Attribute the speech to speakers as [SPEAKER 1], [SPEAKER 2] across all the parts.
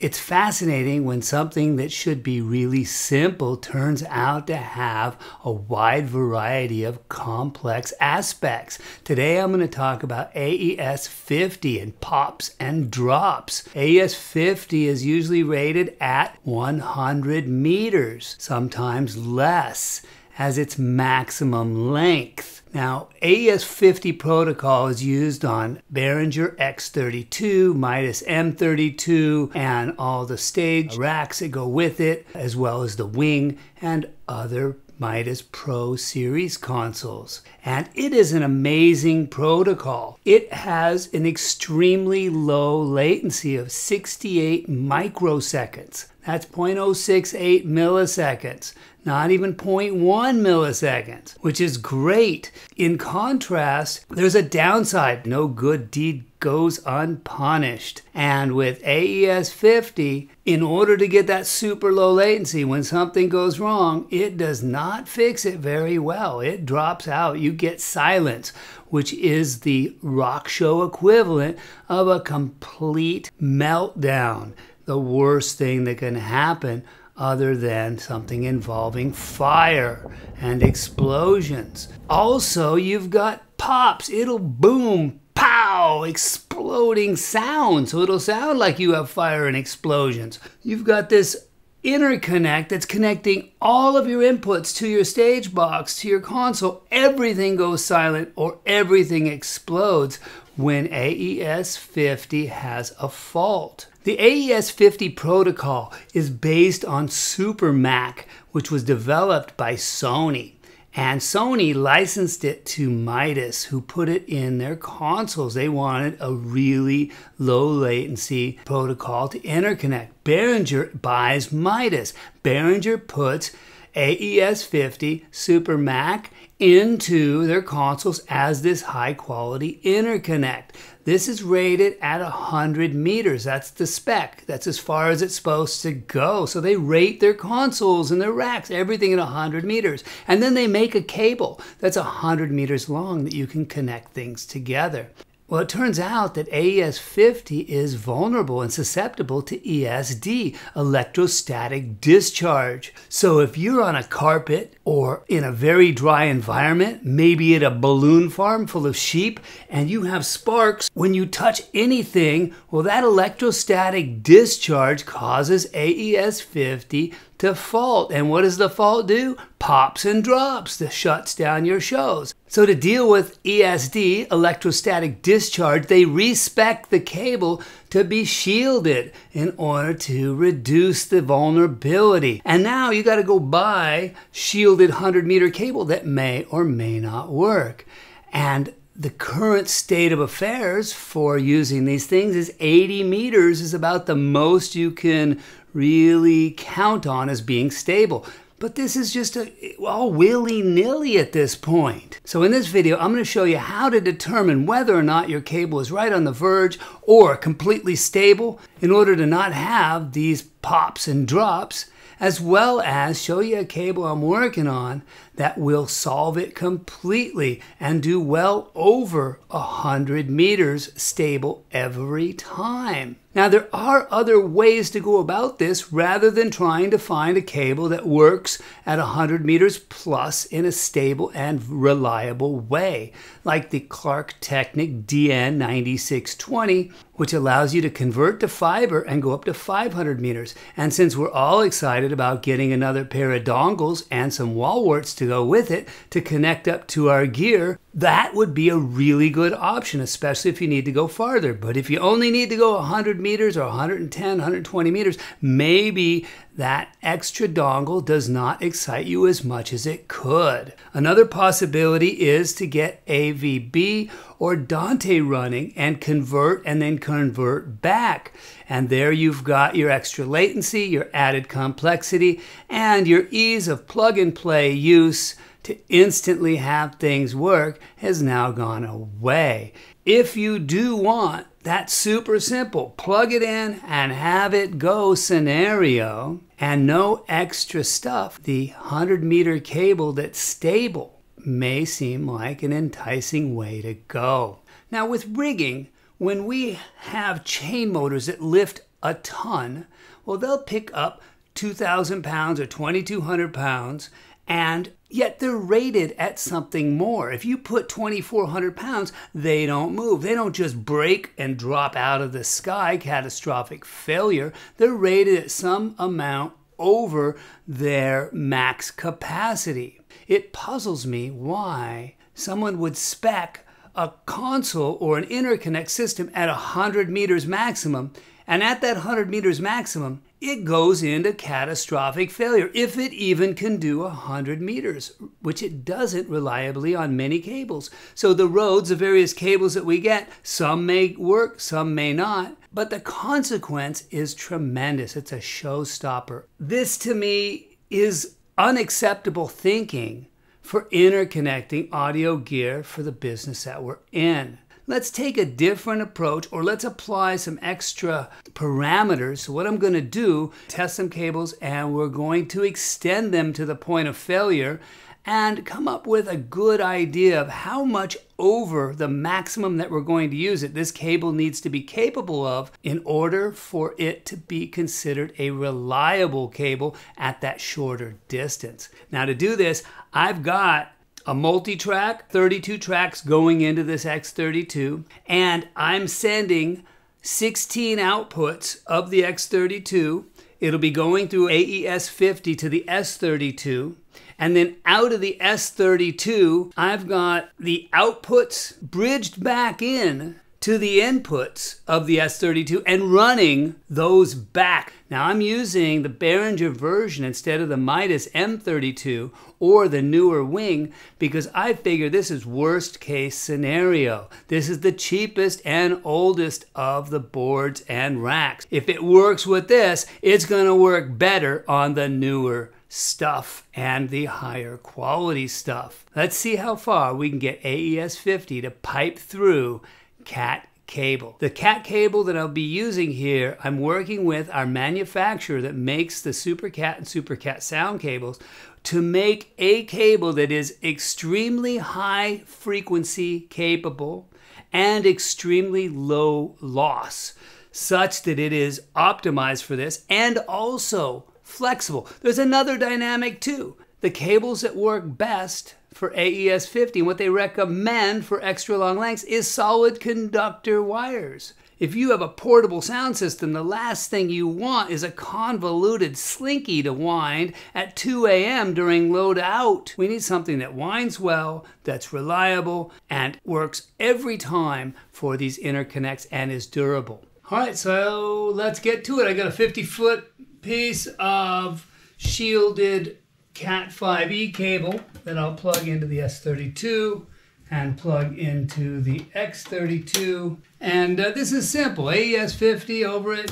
[SPEAKER 1] It's fascinating when something that should be really simple turns out to have a wide variety of complex aspects. Today I'm going to talk about AES 50 and pops and drops. AES 50 is usually rated at 100 meters, sometimes less as its maximum length. Now, AES 50 protocol is used on Behringer X32, Midas M32, and all the stage racks that go with it, as well as the wing and other Midas Pro Series consoles. And it is an amazing protocol. It has an extremely low latency of 68 microseconds. That's 0.068 milliseconds, not even 0.1 milliseconds, which is great. In contrast, there's a downside. No good deed goes unpunished. And with AES 50, in order to get that super low latency, when something goes wrong, it does not fix it very well. It drops out. You get silence, which is the rock show equivalent of a complete meltdown the worst thing that can happen other than something involving fire and explosions. Also, you've got pops. It'll boom, pow, exploding sound. So it'll sound like you have fire and explosions. You've got this interconnect that's connecting all of your inputs to your stage box, to your console. Everything goes silent or everything explodes when AES 50 has a fault. The AES 50 protocol is based on SuperMac, which was developed by Sony. And Sony licensed it to Midas, who put it in their consoles. They wanted a really low latency protocol to interconnect. Behringer buys Midas. Behringer puts AES 50 SuperMac into their consoles as this high quality interconnect. This is rated at 100 meters. That's the spec. That's as far as it's supposed to go. So they rate their consoles and their racks, everything at 100 meters. And then they make a cable that's 100 meters long that you can connect things together. Well, it turns out that AES 50 is vulnerable and susceptible to ESD, electrostatic discharge. So if you're on a carpet or in a very dry environment, maybe at a balloon farm full of sheep, and you have sparks, when you touch anything, well, that electrostatic discharge causes AES 50 to fault. And what does the fault do? Pops and drops that shuts down your shows. So to deal with ESD, electrostatic discharge, they respec the cable to be shielded in order to reduce the vulnerability. And now you got to go buy shielded 100 meter cable that may or may not work. And the current state of affairs for using these things is 80 meters is about the most you can really count on as being stable. But this is just a, all willy-nilly at this point. So in this video, I'm going to show you how to determine whether or not your cable is right on the verge or completely stable in order to not have these pops and drops as well as show you a cable I'm working on that will solve it completely and do well over 100 meters stable every time. Now, there are other ways to go about this rather than trying to find a cable that works at 100 meters plus in a stable and reliable way, like the Klark Teknik DN9620, which allows you to convert to fiber and go up to 500 meters. And since we're all excited about getting another pair of dongles and some wall warts to go with it to connect up to our gear, that would be a really good option, especially if you need to go farther. But if you only need to go 100 meters or 110, 120 meters, maybe that extra dongle does not excite you as much as it could. Another possibility is to get AVB or Dante running and convert and then convert back. And there you've got your extra latency, your added complexity, and your ease of plug and play use to instantly have things work has now gone away. If you do want that super simple plug it in and have it go scenario and no extra stuff, the 100 meter cable that's stable may seem like an enticing way to go. Now, with rigging, when we have chain motors that lift a ton, well, they'll pick up 2,000 pounds or 2,200 pounds, and yet they're rated at something more. If you put 2,400 pounds, they don't move. They don't just break and drop out of the sky, catastrophic failure. They're rated at some amount over their max capacity. It puzzles me why someone would spec a console or an interconnect system at 100 meters maximum, and at that 100 meters maximum, it goes into catastrophic failure if it even can do 100 meters, which it doesn't reliably on many cables. So the roads, the various cables that we get, some may work, some may not, but the consequence is tremendous. It's a showstopper. This to me is unacceptable thinking for interconnecting audio gear for the business that we're in. Let's take a different approach or let's apply some extra parameters. So what I'm going to do, test some cables and we're going to extend them to the point of failure and come up with a good idea of how much over the maximum that we're going to use it this cable needs to be capable of in order for it to be considered a reliable cable at that shorter distance. Now to do this, I've got a multi-track, 32 tracks going into this X32, and I'm sending 16 outputs of the X32. It'll be going through AES 50 to the S32. And then out of the S32, I've got the outputs bridged back in to the inputs of the S32 and running those back. Now I'm using the Behringer version instead of the Midas M32 or the newer wing because I figure this is worst case scenario. This is the cheapest and oldest of the boards and racks. If it works with this, it's going to work better on the newer stuff and the higher quality stuff. Let's see how far we can get AES 50 to pipe through cat cable. The cat cable that I'll be using here, I'm working with our manufacturer that makes the SuperCat and SuperCat sound cables to make a cable that is extremely high frequency capable and extremely low loss such that it is optimized for this and also flexible. There's another dynamic too. The cables that work best for AES 50 and what they recommend for extra long lengths is solid conductor wires. If you have a portable sound system, the last thing you want is a convoluted slinky to wind at 2 a.m. during load out. We need something that winds well, that's reliable, and works every time for these interconnects and is durable. All right, so let's get to it. I got a 50 foot piece of shielded Cat 5e cable that I'll plug into the S32 and plug into the X32. And uh, this is simple, AES50 over it.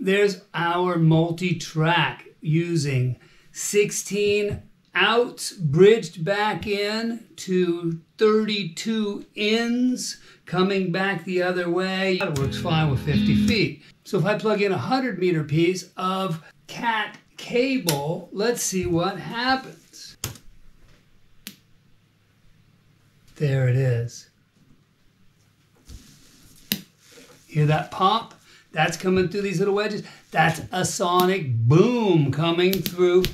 [SPEAKER 1] There's our multi-track using 16 outs bridged back in to 32 ins coming back the other way. It works fine with 50 feet. So if I plug in a 100 meter piece of cat cable, let's see what happens. There it is. Hear that pop? That's coming through these little wedges. That's a sonic boom coming through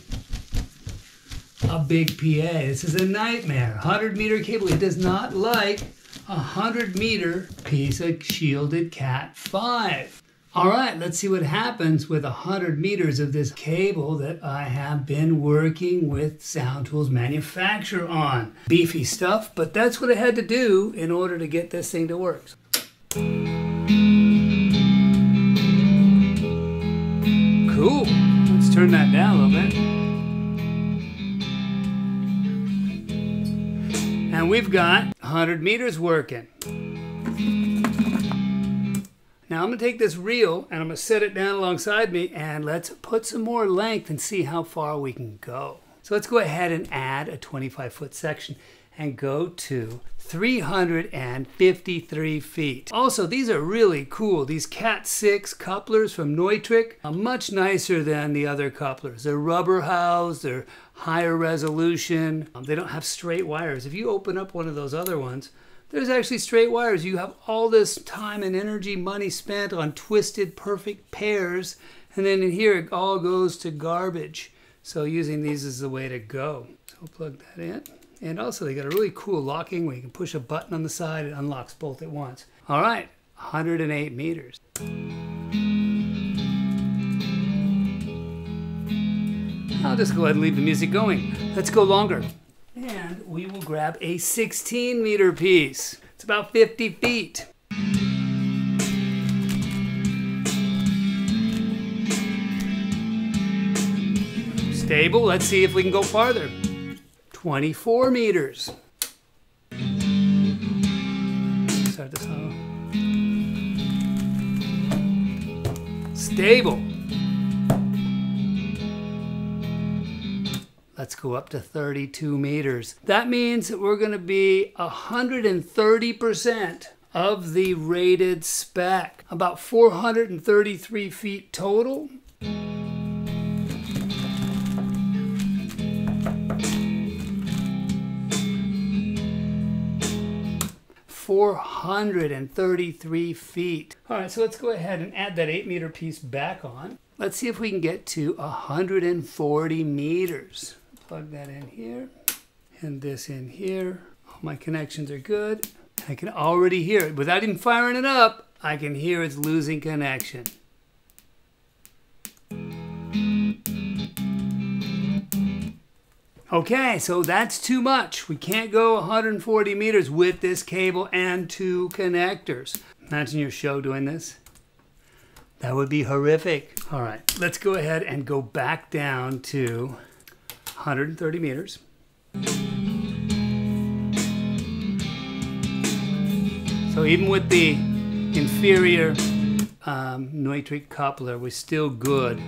[SPEAKER 1] a big PA. This is a nightmare. 100 meter cable. It does not like a 100 meter piece of shielded Cat 5. All right, let's see what happens with 100 meters of this cable that I have been working with Sound Tools manufacturer on. Beefy stuff, but that's what I had to do in order to get this thing to work. Cool. Let's turn that down a little bit. And we've got 100 meters working. Now I'm going to take this reel and I'm going to set it down alongside me and let's put some more length and see how far we can go. So let's go ahead and add a 25 foot section and go to 353 feet. Also, these are really cool. These Cat 6 couplers from Neutrik are much nicer than the other couplers. They're rubber housed, they're higher resolution. Um, they don't have straight wires. If you open up one of those other ones, there's actually straight wires. You have all this time and energy, money spent on twisted, perfect pairs, and then in here it all goes to garbage. So using these is the way to go. So plug that in. And also they got a really cool locking where you can push a button on the side, it unlocks both at once. All right, 108 meters. I'll just go ahead and leave the music going. Let's go longer. And we will grab a 16 meter piece. It's about 50 feet. Stable, let's see if we can go farther. 24 meters. Start. Stable. Let's go up to 32 meters. That means that we're going to be 130% of the rated spec. About 433 feet total. Four hundred and thirty-three feet. All right, so let's go ahead and add that eight meter piece back on. Let's see if we can get to 140 meters plug that in here and this in here. All my connections are good. I can already hear it. Without even firing it up, I can hear it's losing connection. Okay, so that's too much. We can't go 140 meters with this cable and two connectors. Imagine your show doing this. That would be horrific. All right, let's go ahead and go back down to 130 meters. So even with the inferior um, Neutrik coupler, we're still good.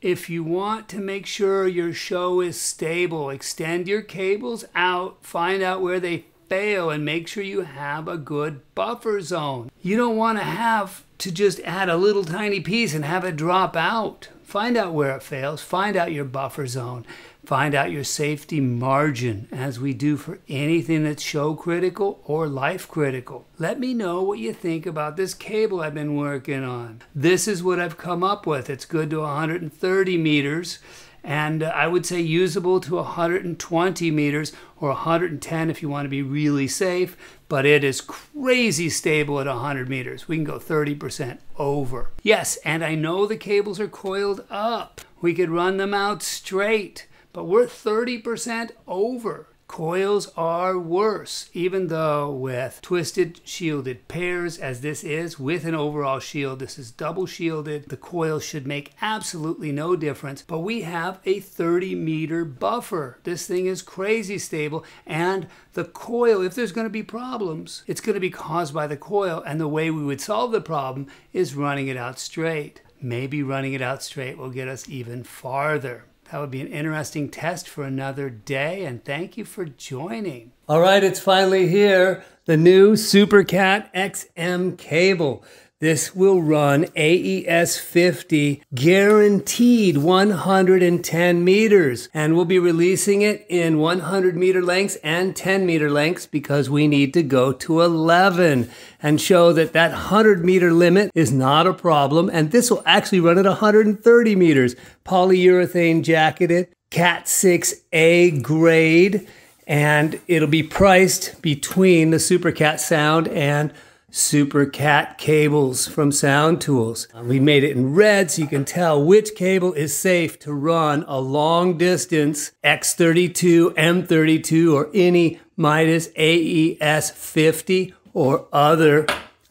[SPEAKER 1] If you want to make sure your show is stable, extend your cables out, find out where they fail, and make sure you have a good buffer zone. You don't want to have to just add a little tiny piece and have it drop out. Find out where it fails, find out your buffer zone, find out your safety margin as we do for anything that's show critical or life critical. Let me know what you think about this cable I've been working on. This is what I've come up with. It's good to 130 meters and uh, I would say usable to 120 meters or 110 if you want to be really safe, but it is crazy stable at 100 meters. We can go 30% over. Yes, and I know the cables are coiled up. We could run them out straight, but we're 30% over. Coils are worse, even though with twisted shielded pairs, as this is, with an overall shield, this is double shielded, the coil should make absolutely no difference, but we have a 30 meter buffer. This thing is crazy stable, and the coil, if there's going to be problems, it's going to be caused by the coil, and the way we would solve the problem is running it out straight. Maybe running it out straight will get us even farther. That would be an interesting test for another day, and thank you for joining. All right, it's finally here the new SuperCat XM cable. This will run AES 50 guaranteed 110 meters and we'll be releasing it in 100 meter lengths and 10 meter lengths because we need to go to 11 and show that that 100 meter limit is not a problem and this will actually run at 130 meters. Polyurethane jacketed cat 6a grade and it'll be priced between the SuperCat sound and Super Cat cables from Sound Tools. Uh, we made it in red so you can tell which cable is safe to run a long distance X32, M32, or any Midas AES 50 or other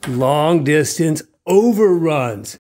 [SPEAKER 1] long distance overruns.